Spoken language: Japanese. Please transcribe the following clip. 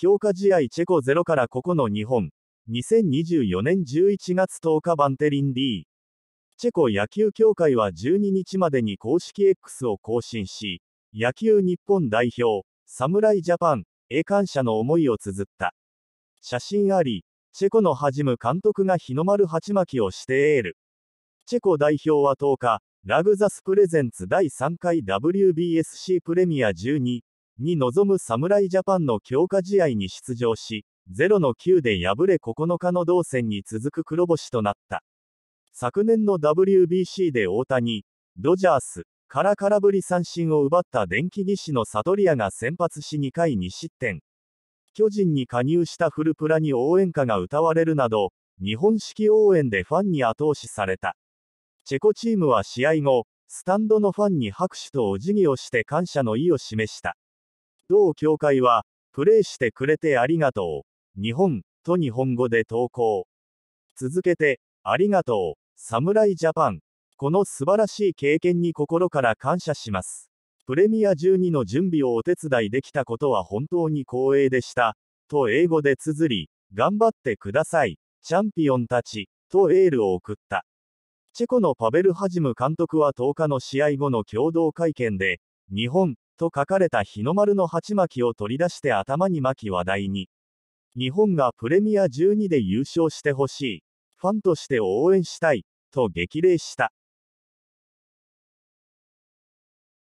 強化試合チェコ0からここの日本。2024年11月10日バンテリン D。チェコ野球協会は12日までに公式 X を更新し、野球日本代表、侍ジャパン、へ感謝の思いを綴った。写真あり、チェコのはじむ監督が日の丸鉢巻きをしてエール。チェコ代表は10日、ラグザスプレゼンツ第3回 WBSC プレミア12に臨む侍ジャパンの強化試合に出場し、0の9で敗れ9日の同戦に続く黒星となった。昨年の WBC で大谷、ドジャースから空振り三振を奪った電気技師のサトリアが先発し2回2失点。巨人に加入したフルプラに応援歌が歌われるなど、日本式応援でファンに後押しされた。チェコチームは試合後、スタンドのファンに拍手とお辞儀をして感謝の意を示した。同協会は、プレイしてくれてありがとう。日本、と日本語で投稿。続けて、ありがとう、侍ジャパン。この素晴らしい経験に心から感謝します。プレミア12の準備をお手伝いできたことは本当に光栄でした。と英語で綴り、頑張ってください。チャンピオンたち、とエールを送った。チェコのパベル・ハジム監督は10日の試合後の共同会見で、日本、と書かれた日の丸の鉢巻きを取り出して頭に巻き話題に。日本がプレミア12で優勝してほしい。ファンとして応援したい。と激励した。